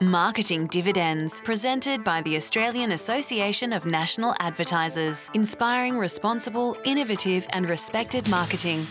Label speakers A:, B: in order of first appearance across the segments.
A: Marketing Dividends, presented by the Australian Association of National Advertisers, inspiring responsible, innovative, and respected marketing.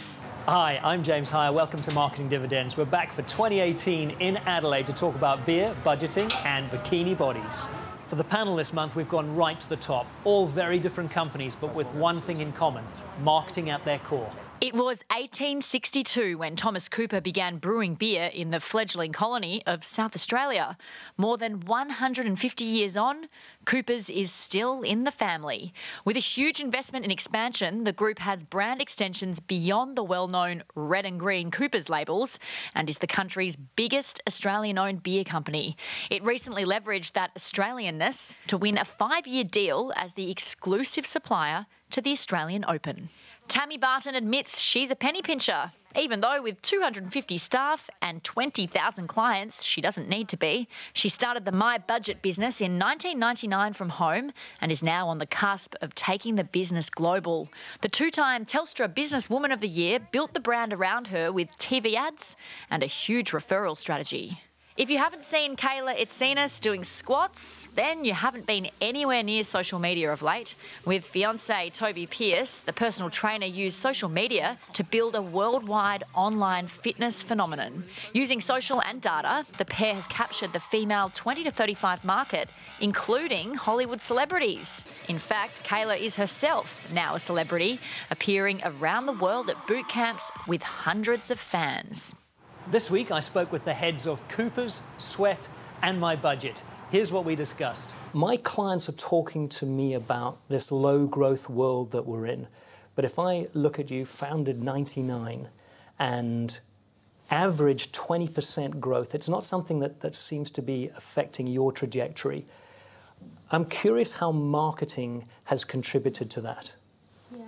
B: Hi, I'm James Hier. Welcome to Marketing Dividends. We're back for 2018 in Adelaide to talk about beer, budgeting, and bikini bodies. For the panel this month, we've gone right to the top. All very different companies, but with one thing in common marketing at their core.
C: It was 1862 when Thomas Cooper began brewing beer in the fledgling colony of South Australia. More than 150 years on, Coopers is still in the family. With a huge investment in expansion, the group has brand extensions beyond the well known red and green Coopers labels and is the country's biggest Australian owned beer company. It recently leveraged that Australianness to win a five year deal as the exclusive supplier to the Australian Open. Tammy Barton admits she's a penny pincher, even though with 250 staff and 20,000 clients, she doesn't need to be. She started the MyBudget business in 1999 from home and is now on the cusp of taking the business global. The two time Telstra Businesswoman of the Year built the brand around her with TV ads and a huge referral strategy. If you haven't seen Kayla Itsines doing squats, then you haven't been anywhere near social media of late. With fiance Tobi Pearce, the personal trainer used social media to build a worldwide online fitness phenomenon. Using social and data, the pair has captured the female 20 to 35 market, including Hollywood celebrities. In fact, Kayla is herself now a celebrity, appearing around the world at boot camps with hundreds of fans.
B: This week, I spoke with the heads of Coopers, Sweat, and MyBudget. Here's what we discussed.
D: My clients are talking to me about this low growth world that we're in. But if I look at you, founded 99 and average 20% growth, it's not something that, that seems to be affecting your trajectory. I'm curious how marketing has contributed to that.
E: Yeah.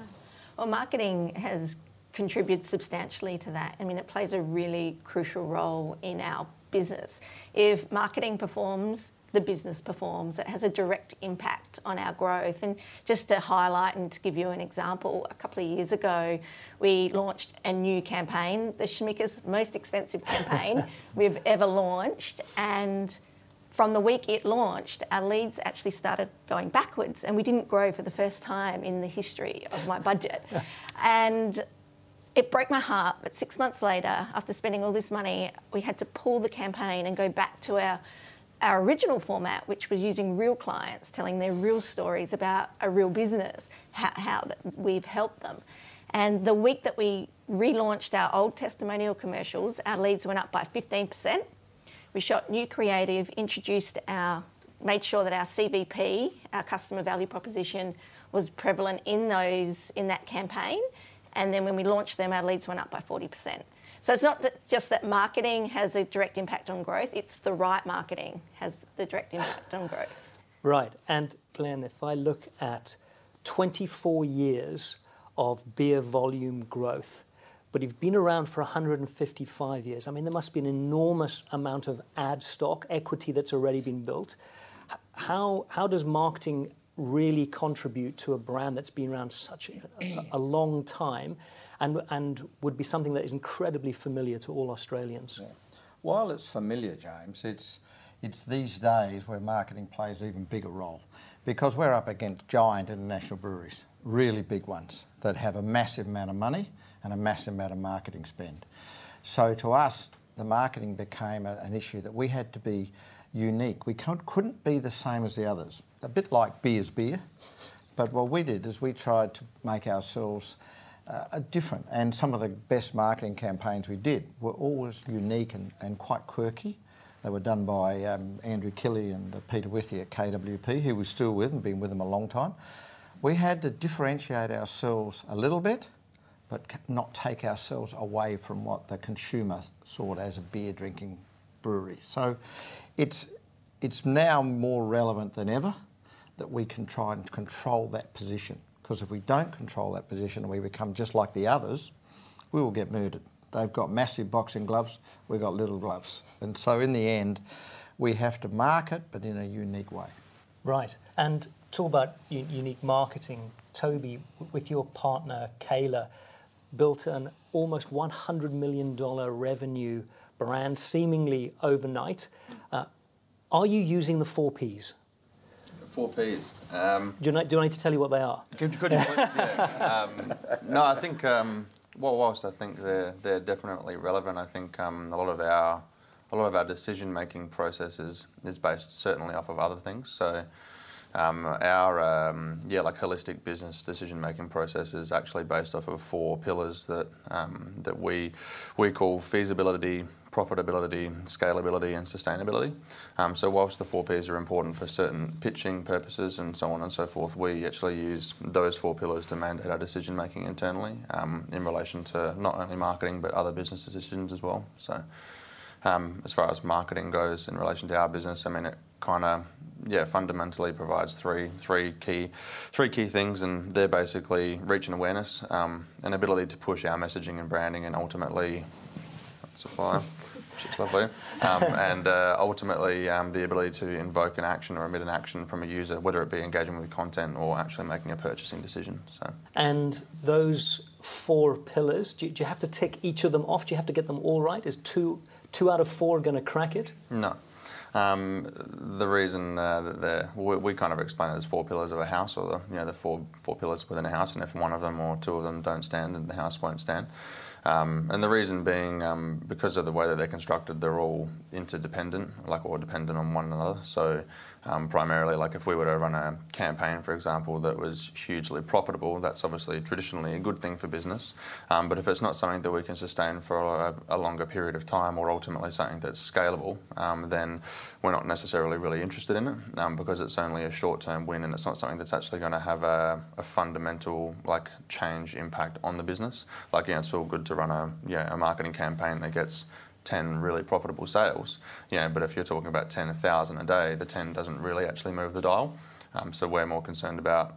E: Well, marketing has contributes substantially to that. I mean, it plays a really crucial role in our business. If marketing performs, the business performs. It has a direct impact on our growth. And just to highlight and to give you an example, a couple of years ago, we launched a new campaign, the Schmickers most expensive campaign we've ever launched. And from the week it launched, our leads actually started going backwards, and we didn't grow for the first time in the history of MyBudget. and it broke my heart, but six months later, after spending all this money, we had to pull the campaign and go back to our our original format, which was using real clients, telling their real stories about a real business, how, how we've helped them. And the week that we relaunched our old testimonial commercials, our leads went up by 15%. We shot new creative, introduced our, made sure that our CVP, our customer value proposition, was prevalent in those in that campaign and then when we launched them, our leads went up by 40%. So it's not that just that marketing has a direct impact on growth, it's the right marketing has the direct impact on growth.
D: Right. And Glenn, if I look at 24 years of beer volume growth, but you've been around for 155 years. I mean, there must be an enormous amount of ad stock equity that's already been built. How, how does marketing really contribute to a brand that's been around such a, a long time and, and would be something that is incredibly familiar to all Australians. Yeah.
F: While it's familiar, James, it's, it's these days where marketing plays an even bigger role because we're up against giant international breweries, really big ones that have a massive amount of money and a massive amount of marketing spend. So to us, the marketing became a, an issue that we had to be unique. We couldn't be the same as the others. A bit like beer's beer, but what we did is we tried to make ourselves uh, different. And some of the best marketing campaigns we did were always unique and, and quite quirky. They were done by um, Andrew Kelly and uh, Peter Withy at KWP, who was still with and been with them a long time. We had to differentiate ourselves a little bit, but not take ourselves away from what the consumer saw as a beer drinking brewery. So it's, it's now more relevant than ever that we can try and control that position. Because if we don't control that position and we become just like the others, we will get murdered. They've got massive boxing gloves, we've got little gloves. And so in the end, we have to market, but in a unique way.
D: Right. And talk about unique marketing. Tobi, with your partner Kayla, built an almost $100 million revenue brand seemingly overnight. Uh, Are you using the four Ps?
G: Four Ps. Um,
D: Do, you, know- do I need to tell you what they are?
G: Could, could you? Yeah. Um, no, I think. Um, well, whilst I think they're they're definitely relevant, I think um, a lot of our a lot of our decision making processes is based certainly off of other things. So. Um, our um, yeah, like holistic business decision making process is actually based off of four pillars that um, that we we call feasibility, profitability, scalability, and sustainability. Um, so whilst the four Ps are important for certain pitching purposes and so on and so forth, we actually use those four pillars to mandate our decision making internally um, in relation to not only marketing but other business decisions as well. So. Um, as far as marketing goes in relation to our business, I mean, it kind of yeah fundamentally provides three three key three key things, and they're basically reach and awareness, um, an ability to push our messaging and branding, and ultimately supply. Which is lovely, um, and uh, ultimately um, the ability to invoke an action or emit an action from a user, whether it be engaging with content or actually making a purchasing decision. So,
D: And those four pillars, do you, do you have to tick each of them off? Do you have to get them all right? Is two two out of four going to crack it?
G: No. Um, the reason uh, that we, we kind of explain it as four pillars of a house, or the you know the four four pillars within a house, and if one of them or two of them don't stand, then the house won't stand. Um, and the reason being um, because of the way that they're constructed, they're all interdependent, like all dependent on one another. So um, primarily, like if we were to run a campaign, for example, that was hugely profitable, that's obviously traditionally a good thing for business. Um, but if it's not something that we can sustain for a, a longer period of time, or ultimately something that's scalable, um, then we're not necessarily really interested in it um, because it's only a short-term win and it's not something that's actually going to have a, a fundamental like change impact on the business. Like, yeah, it's all good to run a yeah a marketing campaign that gets 10 really profitable sales. Yeah, but if you're talking about 10,000 a day, the 10 doesn't really actually move the dial. Um, so we're more concerned about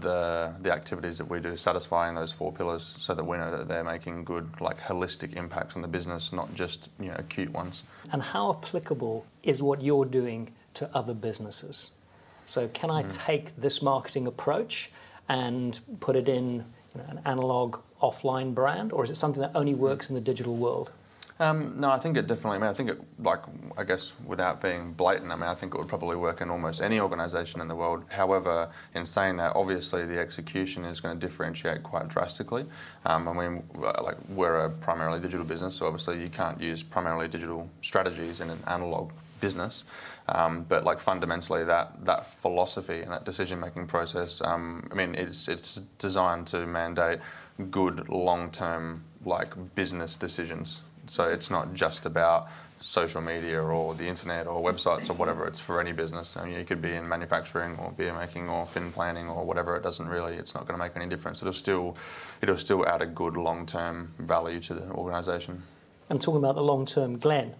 G: the the activities that we do satisfying those four pillars so that we know that they're making good like holistic impacts on the business, not just you know acute ones.
D: And how applicable is what you're doing to other businesses? So, can I take this marketing approach and put it in you know, an analog offline brand, or is it something that only works in the digital world?
G: Um, no, I think it definitely. I mean, I think it like I guess without being blatant, I mean, I think it would probably work in almost any organisation in the world. However, in saying that, obviously the execution is going to differentiate quite drastically. Um, I mean, like we're a primarily digital business, so obviously you can't use primarily digital strategies in an analog business. Um, but like fundamentally, that that philosophy and that decision making process, um, I mean, it's it's designed to mandate good long term like business decisions. So it's not just about social media or the internet or websites or whatever. It's for any business. I mean, you could be in manufacturing or beer making or fin planning or whatever. It doesn't really. It's not going to make any difference. It'll still, it'll still add a good long term value to the organisation.
D: I'm talking about the long term, Glenn.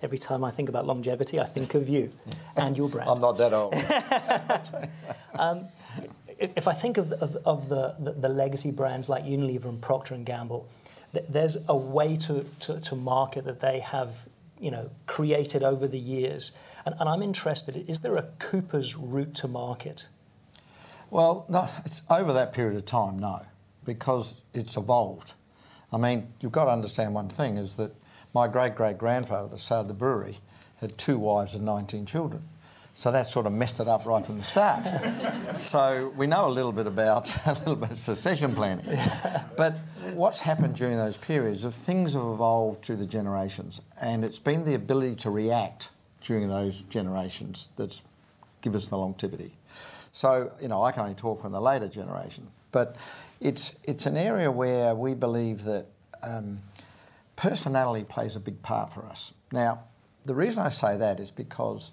D: Every time I think about longevity, I think of you and your brand.
F: I'm not that old.
D: Um, if I think of, of, of the, the, the legacy brands like Unilever and Procter and Gamble, th- there's a way to, to, to market that they have, you know, created over the years. And, and I'm interested, is there a Coopers route to market?
F: Well, no, it's over that period of time, no, because it's evolved. I mean, you've got to understand one thing is that my great great grandfather that started the brewery had two wives and 19 children. So that sort of messed it up right from the start. so we know a little bit about a little bit of succession planning. But what's happened during those periods of things have evolved through the generations, and it's been the ability to react during those generations that's give us the longevity. So, you know, I can only talk from the later generation, but it's, it's an area where we believe that um, personality plays a big part for us. Now, the reason I say that is because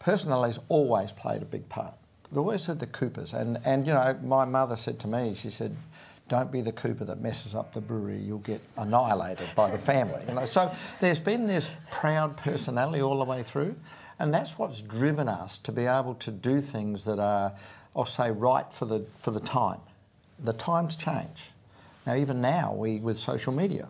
F: personality's always played a big part. They always said the Coopers, and, and you know, my mother said to me, she said, don't be the Cooper that messes up the brewery, you'll get annihilated by the family. You know? So there's been this proud personality all the way through, and that's what's driven us to be able to do things that are, I'll say, right for the, for the time. The times change. Now, even now, we with social media,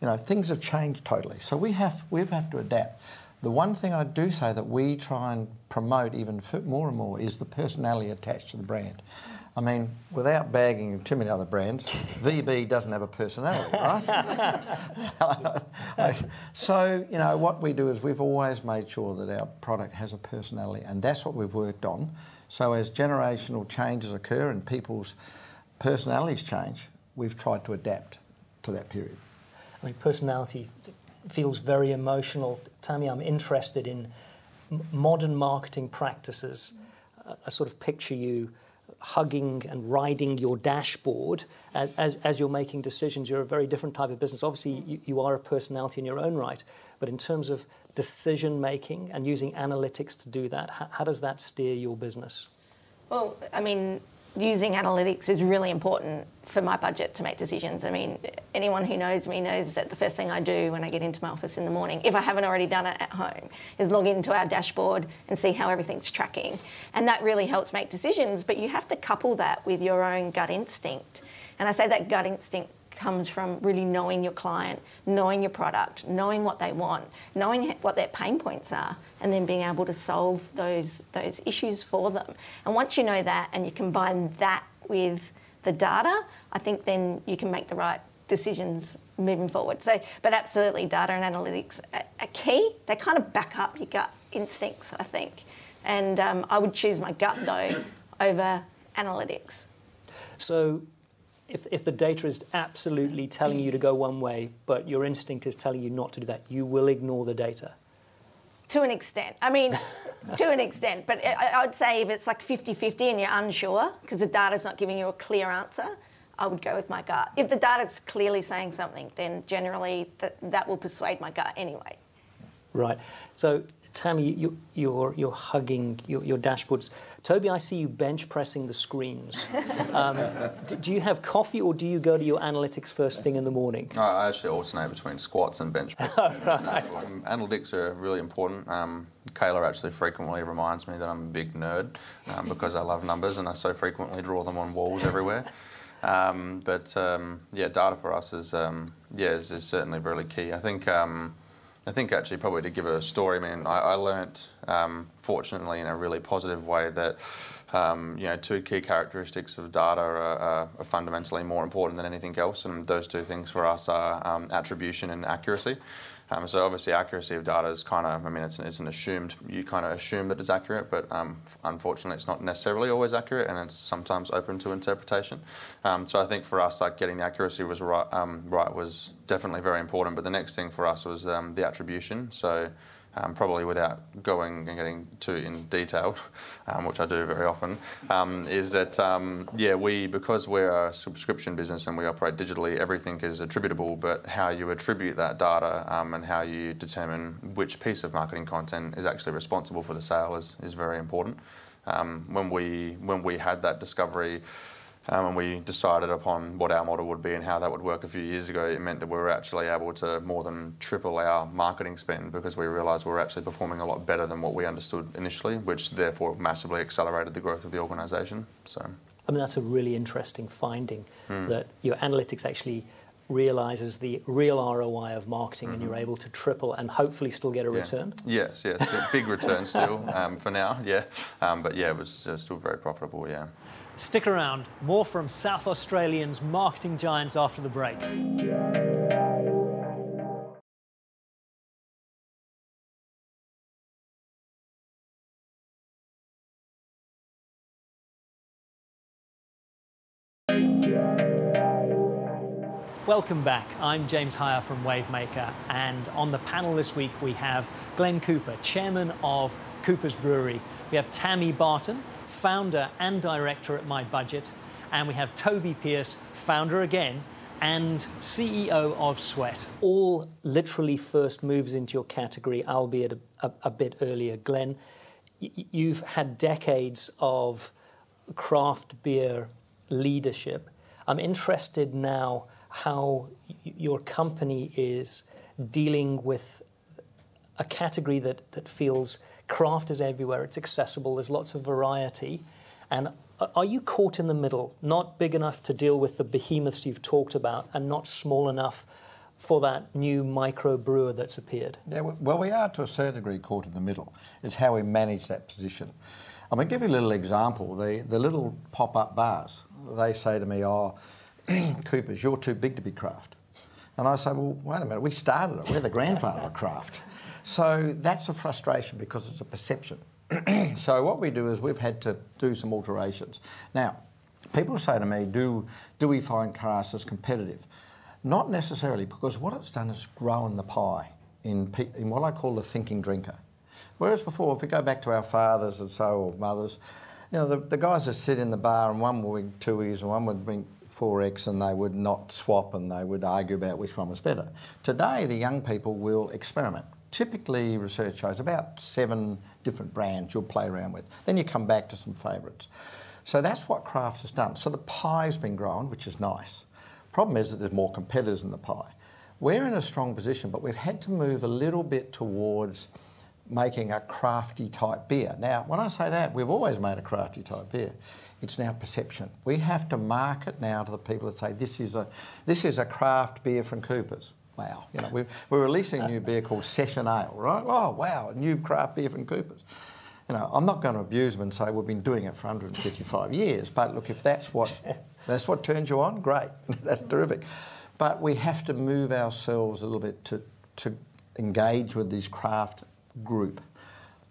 F: you know, things have changed totally. So we have, we have to adapt. The one thing I do say that we try and promote even f- more and more is the personality attached to the brand. I mean, without bagging too many other brands, VB doesn't have a personality, right? so, you know, what we do is we've always made sure that our product has a personality, and that's what we've worked on. So, as generational changes occur and people's personalities change, we've tried to adapt to that period.
D: I mean, personality feels very emotional. Tammy, I'm interested in modern marketing practices. Uh, I sort of picture you hugging and riding your dashboard as, as, as, you're making decisions. You're a very different type of business. Obviously, you, you are a personality in your own right, but in terms of decision making and using analytics to do that, how, how does that steer your business?
E: Well, I mean, using analytics is really important for MyBudget to make decisions. I mean, anyone who knows me knows that the first thing I do when I get into my office in the morning, if I haven't already done it at home, is log into our dashboard and see how everything's tracking. And that really helps make decisions, but you have to couple that with your own gut instinct. And I say that gut instinct comes from really knowing your client, knowing your product, knowing what they want, knowing what their pain points are, and then being able to solve those those issues for them. And once you know that and you combine that with the data, I think then you can make the right decisions moving forward. So, but absolutely, data and analytics are key. They kind of back up your gut instincts, I think. And um, I would choose my gut though over analytics.
D: So if, if the data is absolutely telling you to go one way, but your instinct is telling you not to do that, you will ignore the data.
E: To an extent. I mean, to an extent. But I, would say if it's like 50 50 and you're unsure because the data's not giving you a clear answer, I would go with my gut. If the data's clearly saying something, then generally that, that will persuade my gut anyway.
D: Right. So Tammy, you, you're, you're hugging your, your, dashboards. Tobi, I see you bench pressing the screens. Um, do, do, you have coffee or do you go to your analytics first thing in the morning?
G: I actually alternate between squats and bench press. right. um, analytics are really important. Um, Kayla actually frequently reminds me that I'm a big nerd um, because I love numbers and I so frequently draw them on walls everywhere. Um, but um, yeah, data for us is um, yeah is, is, certainly really key. I think um, I think actually probably to give a story, I mean, I, I learnt, um, fortunately, in a really positive way that, um, you know, two key characteristics of data are, are, are, fundamentally more important than anything else, and those two things for us are um, attribution and accuracy. Um, so obviously accuracy of data is kind of, I mean, it's, it's an assumed, you kind of assume that it's accurate, but um, unfortunately it's not necessarily always accurate and it's sometimes open to interpretation. Um, so I think for us, like getting the accuracy was right, um, right was definitely very important, but the next thing for us was um, the attribution. So um, probably without going and getting too in detail, um, which I do very often, um, is that um, yeah we because we're a subscription business and we operate digitally, everything is attributable. But how you attribute that data um, and how you determine which piece of marketing content is actually responsible for the sale is, is very important. Um, when we when we had that discovery um, and we decided upon what our model would be and how that would work a few years ago, it meant that we were actually able to more than triple our marketing spend because we realised we were actually performing a lot better than what we understood initially, which therefore massively accelerated the growth of the organisation. So,
D: I mean, that's a really interesting finding mm. that your analytics actually realizes the real ROI of marketing mm-hmm. and you're able to triple and hopefully still get a
G: yeah.
D: return?
G: Yes, yes. Big return still um, for now, yeah. Um, but yeah, it was uh, still very profitable, yeah.
B: Stick around, more from South Australians marketing giants after the break. Welcome back. I'm James Hier from Wavemaker, and on the panel this week we have Glenn Cooper, chairman of Coopers Brewery. We have Tammy Barton, founder and director at MyBudget. And we have Tobi Pearce, founder again and CEO of Sweat.
D: All literally first moves into your category, albeit a, a, a bit earlier. Glenn, you've had decades of craft beer leadership. I'm interested now how your company is dealing with a category that, that feels Craft is everywhere, it's accessible, there's lots of variety. And are you caught in the middle, not big enough to deal with the behemoths you've talked about and not small enough for that new micro brewer that's appeared?
F: Yeah, well, we are to a certain degree caught in the middle. It's how we manage that position. I'm going to give you a little example. The, the little pop up bars, they say to me, Oh, Coopers, you're too big to be craft. And I say, Well, wait a minute, we started it, we're the grandfather of craft. So that's a frustration because it's a perception. so what we do is we've had to do some alterations. Now, people say to me, do, do we find craft as competitive? Not necessarily, because what it's done is grown the pie in, in what I call the thinking drinker. Whereas before, if we go back to our fathers and so, or mothers, you know, the, the guys that sit in the bar and one would drink Tooheys and one would drink 4X and they would not swap and they would argue about which one was better. Today, the young people will experiment. Typically, research shows about seven different brands you'll play around with. Then you come back to some favourites. So that's what craft has done. So the pie's been grown, which is nice. Problem is that there's more competitors in the pie. We're in a strong position, but we've had to move a little bit towards making a crafty type beer. Now, when I say that, we've always made a crafty type beer. It's now perception. We have to market now to the people that say this is a this is a craft beer from Coopers. Wow, you know, we're, we're releasing a new beer called Session Ale, right? Oh, wow, a new craft beer from Coopers. You know, I'm not going to abuse them and say we've been doing it for 155 years, but look, if that's what that's what turns you on, great, that's terrific. But we have to move ourselves a little bit to to engage with this craft group.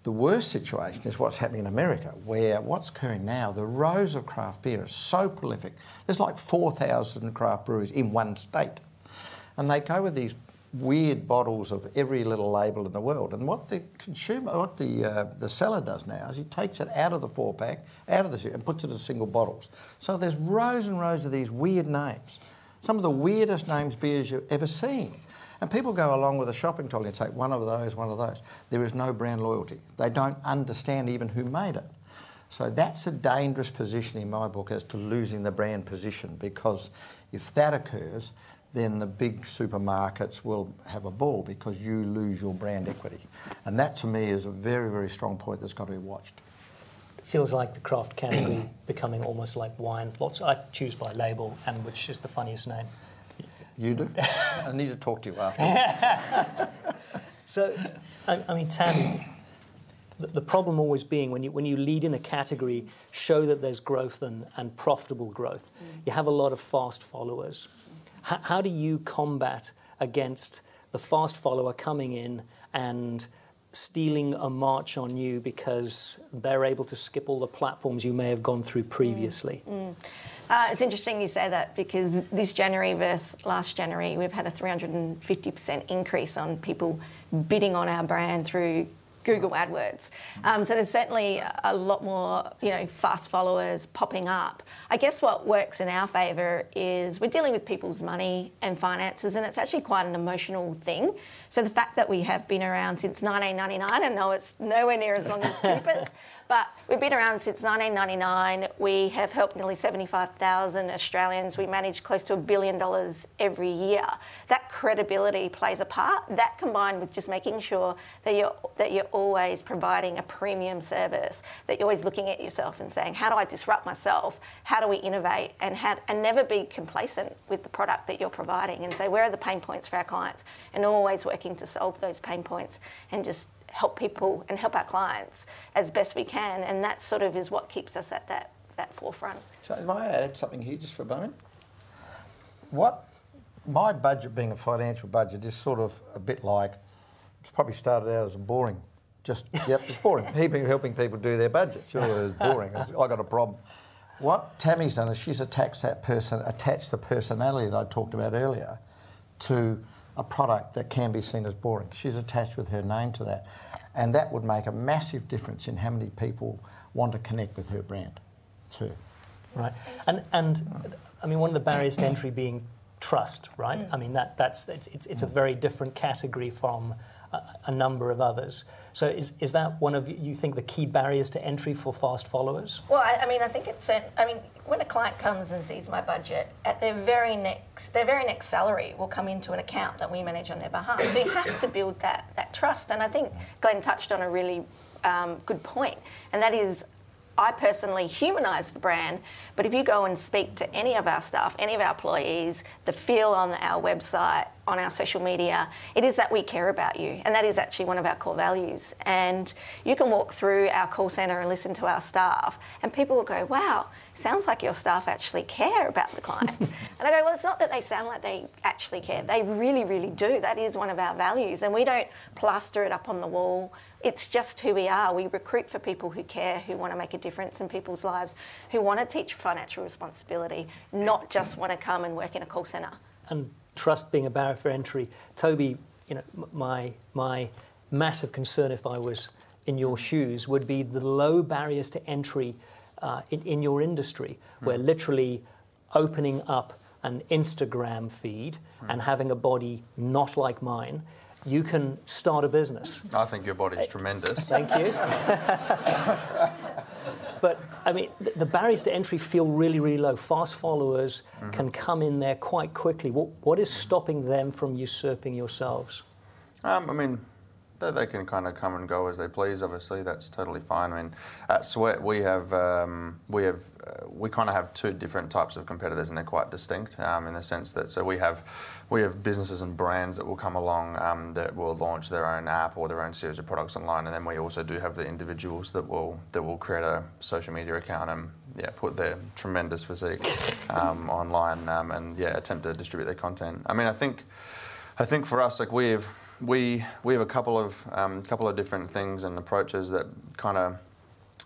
F: The worst situation is what's happening in America, where what's occurring now, the rows of craft beer are so prolific. There's like 4,000 craft breweries in one state. And they go with these weird bottles of every little label in the world. And what the consumer, what the, uh, the seller does now is he takes it out of the four pack, out of the and puts it in single bottles. So there's rows and rows of these weird names. Some of the weirdest names beers you've ever seen. And people go along with a shopping trolley and take one of those, one of those. There is no brand loyalty. They don't understand even who made it. So that's a dangerous position in my book as to losing the brand position because if that occurs, then the big supermarkets will have a ball because you lose your brand equity. And that to me is a very, very strong point that's got to be watched.
D: It feels like the craft category becoming almost like wine. Lots I choose by label and which is the funniest name.
F: You do? I need to talk to you after.
D: so, I, I mean, Tammy, the, the, problem always being when you, when you lead in a category, show that there's growth and, and profitable growth. Mm. You have a lot of fast followers. H- how do you combat against the fast follower coming in and stealing a march on you because they're able to skip all the platforms you may have gone through previously? Mm. Mm.
E: Uh, it's interesting you say that because this January versus last January, we've had a 350% increase on people bidding on our brand through Google AdWords. Um, so there's certainly a lot more, you know, fast followers popping up. I guess what works in our favour is we're dealing with people's money and finances, and it's actually quite an emotional thing. So the fact that we have been around since 1999, I know it's nowhere near as long as Coopers, but we've been around since 1999. We have helped nearly 75,000 Australians. We manage close to a billion dollars every year. That credibility plays a part. That combined with just making sure that you're that you're always providing a premium service, that you're always looking at yourself and saying, how do I disrupt myself? How do we innovate? And how, and never be complacent with the product that you're providing. And say, where are the pain points for our clients? And always working to solve those pain points and just help people and help our clients as best we can, and that sort of is what keeps us at that, that forefront.
F: So, if I add something here just for a moment, what MyBudget being a financial budget is sort of a bit like it's probably started out as a boring, just yep, it's boring. Helping helping people do their budget, sure, it's boring. I got a problem. What Tammy's done is she's attached that person, attached the personality that I talked about earlier, to a product that can be seen as boring. She's attached with her name to that. And that would make a massive difference in how many people want to connect with her brand too.
D: Right. And, and I mean, one of the barriers to entry being trust, right? Mm. I mean, that, that's, it's, it's, it's a very different category from a, number of others. So is, is that one of, you think, the key barriers to entry for fast followers?
E: Well, I, I mean, I think it's, I mean, when a client comes and sees MyBudget, at their very next their very next salary will come into an account that we manage on their behalf. So you have to build that that trust. And I think Glenn touched on a really um, good point, and that is I personally humanise the brand, but if you go and speak to any of our staff, any of our employees, the feel on our website, on our social media, it is that we care about you. And that is actually one of our core values. And you can walk through our call centre and listen to our staff, and people will go, wow, sounds like your staff actually care about the clients. and I go, well, it's not that they sound like they actually care. They really, really do. That is one of our values. And we don't plaster it up on the wall it's just who we are. We recruit for people who care, who want to make a difference in people's lives, who want to teach financial responsibility, not just want to come and work in a call centre.
D: And trust being a barrier for entry. Tobi, you know, my my massive concern if I was in your shoes would be the low barriers to entry uh, in, in your industry, mm. where literally opening up an Instagram feed mm. and having a body not like mine you can start a business.
G: I think your body's tremendous.
D: Thank you. but I mean, the, the, barriers to entry feel really, really low. Fast followers mm-hmm. can come in there quite quickly. What, what is stopping them from usurping yourselves?
G: Um, I mean, they, can kind of come and go as they please. Obviously, that's totally fine. I mean, at Sweat we have um, we have uh, we kind of have two different types of competitors, and they're quite distinct um, in the sense that so we have we have businesses and brands that will come along um, that will launch their own app or their own series of products online, and then we also do have the individuals that will that will create a social media account and yeah put their tremendous physique um, online um, and yeah attempt to distribute their content. I mean, I think I think for us like we've we we have a couple of um, couple of different things and approaches that kind of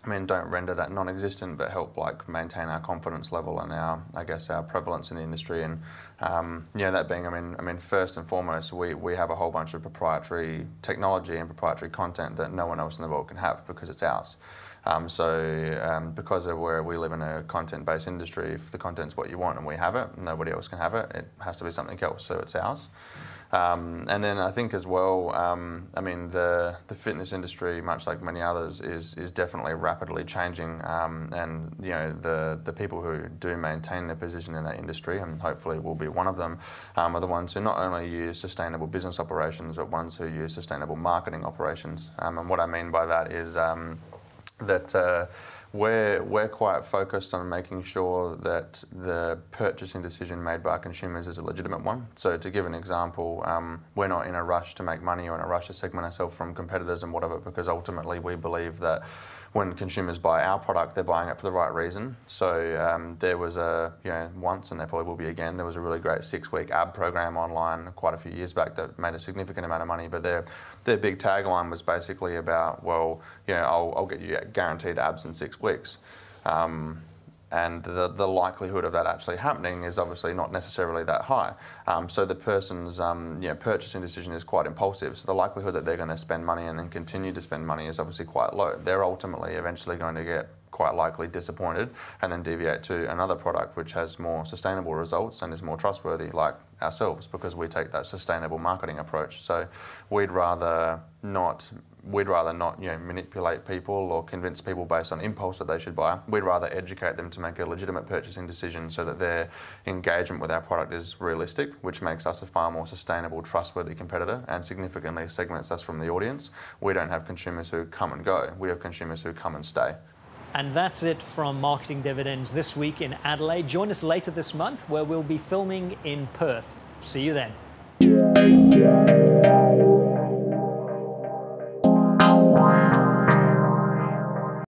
G: I mean don't render that non-existent but help like maintain our confidence level and our I guess our prevalence in the industry and um, yeah that being I mean I mean first and foremost we, we have a whole bunch of proprietary technology and proprietary content that no one else in the world can have because it's ours. Um, so um, because of where we live in a content-based industry, if the content's what you want and we have it, nobody else can have it. It has to be something else, so it's ours. Um, and then I think as well, um, I mean, the, the fitness industry, much like many others, is, is definitely rapidly changing. Um, and, you know, the, the people who do maintain their position in that industry, and hopefully will be one of them, um, are the ones who not only use sustainable business operations, but ones who use sustainable marketing operations. Um, and what I mean by that is um, that uh, we're, we're quite focused on making sure that the purchasing decision made by consumers is a legitimate one. So, to give an example, um, we're not in a rush to make money or in a rush to segment ourselves from competitors and whatever, because ultimately we believe that when consumers buy our product, they're buying it for the right reason. So um, there was a, you know, once and there probably will be again, there was a really great six-week ab program online quite a few years back that made a significant amount of money. But their their big tagline was basically about, well, you know, I'll, I'll get you guaranteed abs in six weeks. Um, and the, the likelihood of that actually happening is obviously not necessarily that high. Um, so the person's um, you know, purchasing decision is quite impulsive. So the likelihood that they're going to spend money and then continue to spend money is obviously quite low. They're ultimately eventually going to get quite likely disappointed and then deviate to another product which has more sustainable results and is more trustworthy, like ourselves, because we take that sustainable marketing approach. So we'd rather not we'd rather not you know manipulate people or convince people based on impulse that they should buy. We'd rather educate them to make a legitimate purchasing decision so that their engagement with our product is realistic, which makes us a far more sustainable, trustworthy competitor and significantly segments us from the audience. We don't have consumers who come and go. We have consumers who come and stay.
B: And that's it from Marketing Dividends this week in Adelaide. Join us later this month where we'll be filming in Perth. See you then.